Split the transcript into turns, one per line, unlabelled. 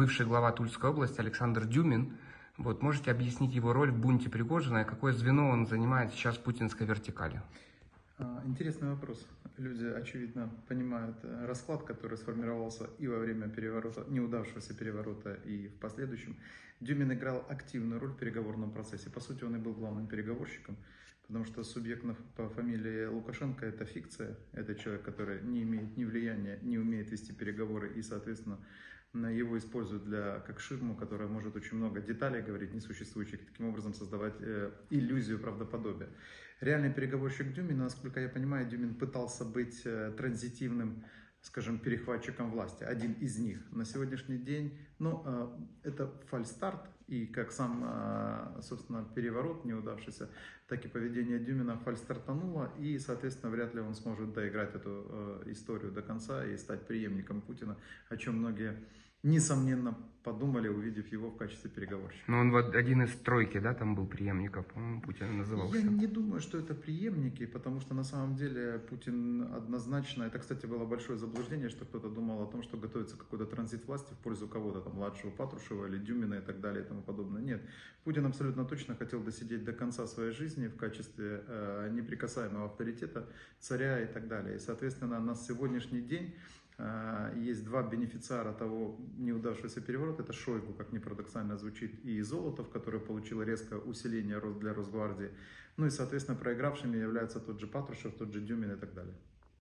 бывший глава Тульской области Александр Дюмин. Вот, можете объяснить его роль в бунте Пригожина и какое звено он занимает сейчас в путинской вертикали?
А, интересный вопрос. Люди, очевидно, понимают э, расклад, который сформировался и во время переворота, неудавшегося переворота, и в последующем. Дюмин играл активную роль в переговорном процессе. По сути, он и был главным переговорщиком, потому что субъект по фамилии Лукашенко – это фикция. Это человек, который не имеет ни влияния, не умеет вести переговоры и, соответственно, его используют для, как ширму, которая может очень много деталей говорить, несуществующих, таким образом создавать э, иллюзию правдоподобия. Реальный переговорщик Дюмин, насколько я понимаю, Дюмин пытался быть э, транзитивным, скажем, перехватчиком власти, один из них. На сегодняшний день, ну, это фальстарт, и как сам, э, собственно, переворот неудавшийся, так и поведение Дюмина фальстартануло, и, соответственно, вряд ли он сможет доиграть эту э, историю до конца и стать преемником Путина, о чем многие несомненно, подумали, увидев его в качестве переговорщика.
Но он вот один из тройки, да, там был преемников, по-моему, Путин назывался.
Я не думаю, что это преемники, потому что на самом деле Путин однозначно, это, кстати, было большое заблуждение, что кто-то думал о том, что готовится какой-то транзит власти в пользу кого-то, там, младшего Патрушева или Дюмина и так далее и тому подобное. Нет, Путин абсолютно точно хотел досидеть до конца своей жизни в качестве э, неприкасаемого авторитета, царя и так далее. И, соответственно, на сегодняшний день а, есть два бенефициара того неудавшегося переворота. Это Шойгу, как ни парадоксально звучит, и Золотов, который получил резкое усиление для Росгвардии. Ну и, соответственно, проигравшими являются тот же Патрушев, тот же Дюмин и так далее.